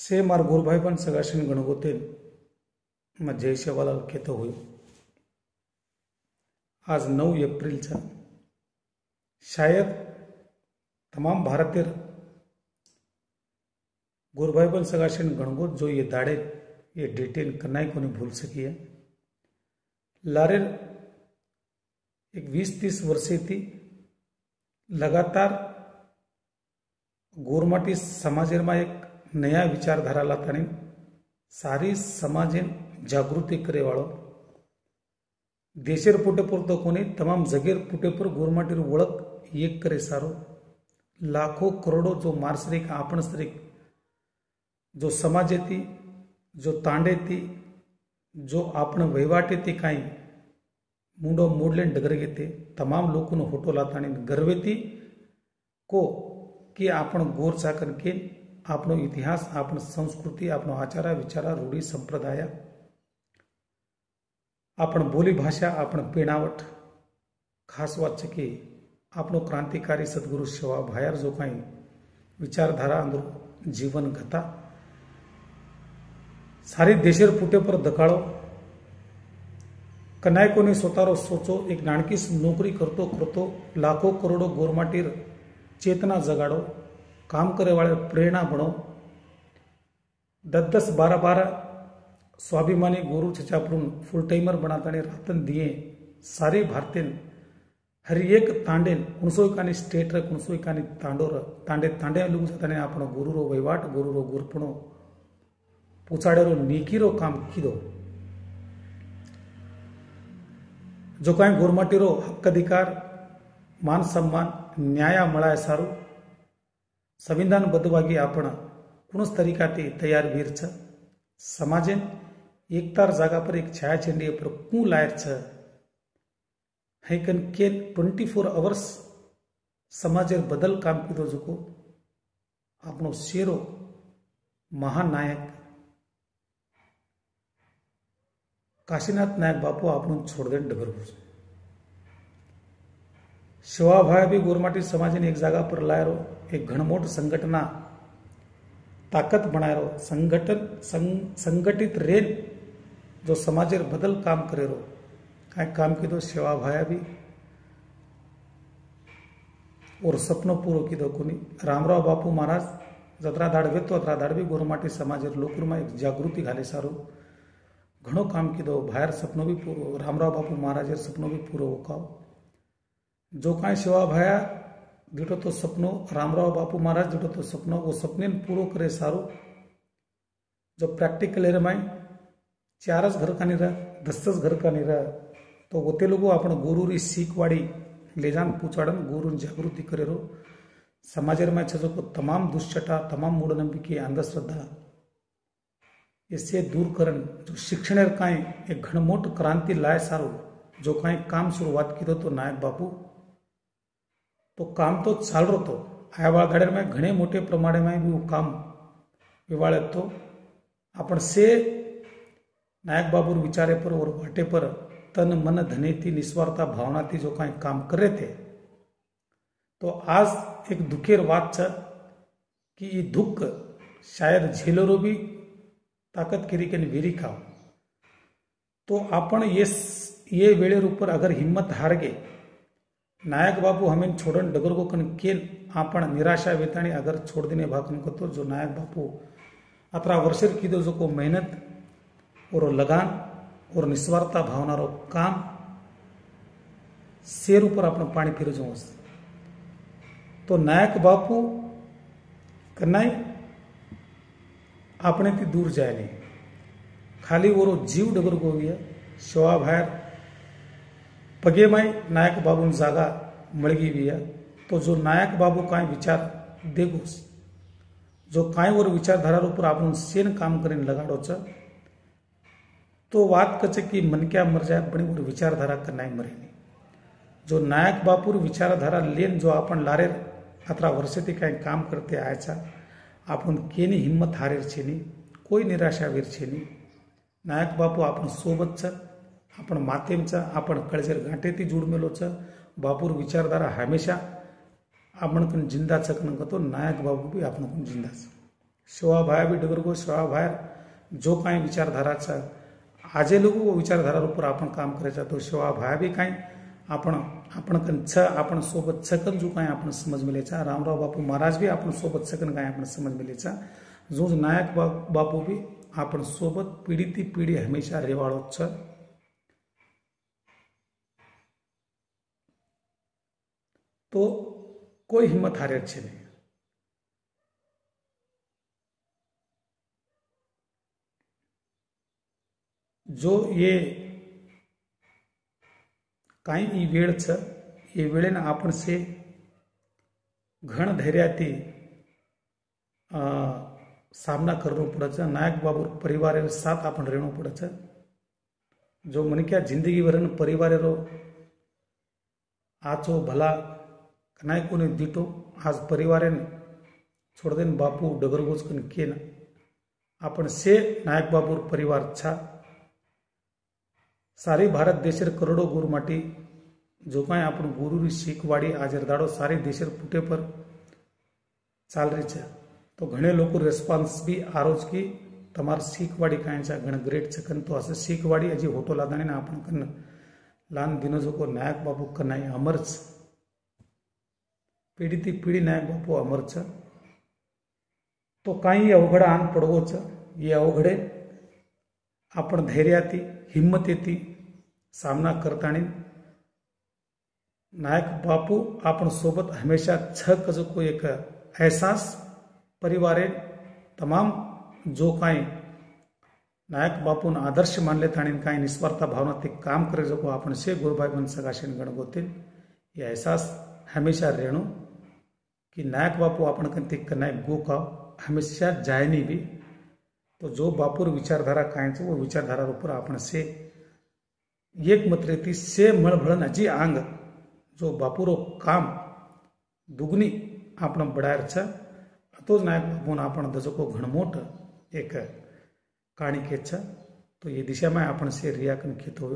से मार ગુરુભાઈ પણ સગાસીન ગણગોતેરમાં જય સેવાલાલ કહેતો હોયો आज नऊ एप्रिलचा शायद तमाम भारतीय गुरबाइबल सगाशन गणगोत, जो ये दाड़े ये डिटेल कनाई को भूल सकी है लारेर एक वीस तीस वर्षे थी लगातार गोरमाटी समाज में एक નયા વિચારધારા લાતાણી સારી સમાજે જાગૃતિ કરેવાળો દેશેર પૂટે પૂર તો કોને તમામ જગેર પૂટે પર ગોરમાટીર ઓળખ એક કરે સારો લાખો કરોડો જો મારસરીક આપણસરીક જો સમાજેથી જો તાંડેથી જો આપણે વહીવાટેથી કાંઈ મૂંડો મોડલેન ડગરગે તે તમામ લોકોનો હોટો લાતાણી ગર્વેથી કો કે આપણ ગોર ચાકર કે આપણો ઇતિહાસ આપણી સંસ્કૃતિ આપણો આચાર વિચાર રૂઢિ સંપ્રદાય આપણ બોલી ભાષા આપણ પીણાવટ ખાસ વાત છે કે આપણો ક્રાંતિકારી સદગુરુ સેવા ભાયાર જો કાંઈ વિચારધારા અંદર જીવન ગતા સારી દેશેર પૂટે પર ધકાળો કનાયકોની સોતારો સોચો એક નાણકી નોકરી કરતો કરતો લાખો કરોડો ગોરમાટીર ચેતના જગાડો काम करे वाले प्रेरणा बनो। दस दस बारह बारह स्वाभिमानी गुरु छचापुरुन फुल टाइमर बनाता ने रतन दिए। सारे भारतीय हर एक तांडे कुणसो इकानी स्टेट रक उणसो इकानी तांडो र तांडे तांडे लोग जाताने अपनो गुरु रो वहीवाट गुरु रो गुरपणो पुछाड़े रो नीकी रो काम कीधो। जो कहीं गुरमाटी रो हक अधिकार, मान सम्मान, न्याय મળાય सारू संविधानबद्धवा अपण कुणस तरीका तैयार भीर छ समाजन एक जागा पर एक छाया छंडी पर कू लायर छ के ट्वेंटी फोर आवर्स समाजर बदल काम की दो अपनो शेरो महानायक काशीनाथ नायक बापू आप छोड़ दे डबर बोझ शिवाभाया बी गोरमाटी समाजने एक जागा पर लायरो एक घणमोट संघटना ताकत बनायरो संघटन संघटित रेन जो समाजेर बदल काम करेरो काय काम कीधो शिवाभाया बी और सपनो पूरो कीधो कोनी रामराव बापू महाराज जत्रा दाड वेतो अत्रा दाड बी गोरमाटी समाजेर लोकरमा एक जागृती घाले सारो घणो काम कीधो भायर सपनो बी पूरो रामराव बापू महाराजेर सपनो बी पूरो जो कांई सेवाभाया जेठो तो सपनो, रामराव बापू महाराज, जेठो तो सपनो, वो सपने पूरो करे सारो। जो प्रैक्टिकल एरे माई चारच घर का नहीं रहा दसच घर का नहीं रहा तो वो ते लोगों आपण गुरुरी सीखवाड़ी ले जान पूछाड़न गुरु जागृति करे रो। समाजेर में छो को तमाम दुश्चटा, तमाम मूढ़नंबिके अंधश्रद्धा इससे दूर करन, जो शिक्षण कांई एक घणमोट क्रांति लाए सारो, जो कांई काम शुरुआत की तो नायक बापू तो काम तो चाल रहो तो. आया वाळा में घणे मोठे प्रमाणे में भी काम विवाळत तो. आपण से नायक बाबूर विचारे पर और वाटे पर तन, मन, धने थी निस्वार्था भावना थी जो कांई काम करे थे तो आज एक दुखेर बात छ कि ये दुख शायद झेलरो भी ताकत करी के वेरी खाओ तो आपण ये ये वेळेर ऊपर अगर हिम्मत हार गए नायक बापू हमें छोड़न डगर को कन केल आपण निराशा वेताणी अगर छोड़ देने भाकन को तो जो नायक बापू अतरा वर्षर की दो जो को मेहनत और लगान और निस्वार्थता भावना रो काम शेर ऊपर अपन पानी फिर जो तो नायक बापू कन्नाई अपने ती दूर जाए नहीं खाली वो जीव डगर को भी है शोभा भाई पगे माय नायक बाबून जागा मळगी विया. तो जो नायक बाबू काय विचार देगोस. जो काय वर विचारधारा उपर आपण सेन काम करेन लगाडोच. तो वाद कच की मनक्या मर्जा वर विचारधारा करनाय मरेनी. जो नायक बापूर विचारधारा लेन जो आपण लारेर अतरा वर्ष ते काय काम करते आयचा. आपण केनी हिंमत हारेर छेनी कोई निराशा निराशावीर छेनी. नायक बापू आपण सोबतचा अपन मातेम आपण कळजेर गांठेती जुड मेलोच बापूर विचारधारा हमेशा आपण ज़िंदा चकन करतो नायक बाबू बी आपण जिंदाच शिवा भाया बी डगरगो शिवा भायर जो काही विचारधाराचा आजे लोक वो विचारधारा उपर आपण काम करायचा तो शिवा भाया भी कहीं आपण आपण कन छ आपण सोबत छकन जो काय आपण समज मिलेचा रामराव बापू महाराज भी अपन सोबत छकन काय आपण समज मिलेचा जो नायक बापू भी अपन सोबत पीढ़ी ती पीढ़ी हमेशा रेवाड़ो छ तो कोई हिम्मत हारे अच्छे नहीं जो ये काही ही वेळ छ ये वेळेन आपण से घण धैर्याती सामना करनो पड़े છે નાયક બાબુ પરિવારે સાથ આપણે રહેવું પડે છે જો મને ક્યાં જિંદગી ભરન પરિવારેરો આચો ભલા નાયકોને દીટો આજ પરિવારે છોડ દેન બાપુ ડગરગોજ કન કે आपण से नायक बाबूर परिवार छा सारे भारत देशर करोडो गुरु माटी जो काय आपण गुरुरी શીખવાડી આજે દાડો સારી દેશર પુટે પર ચાલ રહી છે તો ઘણે લોકો રેસ્પોન્સ બી આરોજ की તમારે શીખવાડી કાંઈ છે ઘણા ગ્રેટ છે કન તો असं શીખવાડી હજી હોટો લાદાણીને आपण કન लहान दिनोजोको नायक बापू कन्हाई अमर छ पिढी ती पिढी नायक बापू अमर तो काही अवघड आण पडवोच. ये अवघडे आपण धैर्याती हिंमत येती सामना करताणी नायक बापू आपण सोबत हमेशा छ कजको एक एहसास परिवारे तमाम जो काही नायक बापून आदर्श मानले ताणी काही निस्वार्थ भावना ते काम करे जो आपण से गुरुभाई बन सगाशेन गणगोते ये एहसास हमेशा रेणु कि नायक बापू आपण नायक गो का? हमेशा जाए नहीं भी तो जो बापूर विचारधारा काय वो विचारधारा ऊपर आपण से, एक मत रहती से मळभळन हजी आंग. जो बापूरो काम, दुगनी आपण बडायर छ तोच नायक बापून आपण दजको घणमोट एक कहानी के तो ये दिशा में आपण से रियाकन खेत हो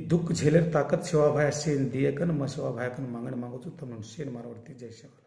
दुख झेलेर ताकत शिवाभाया सेन दियकन म शिवाभायाकन मांगण मांगो तो तमन शेन मारवर्ती जय शिवा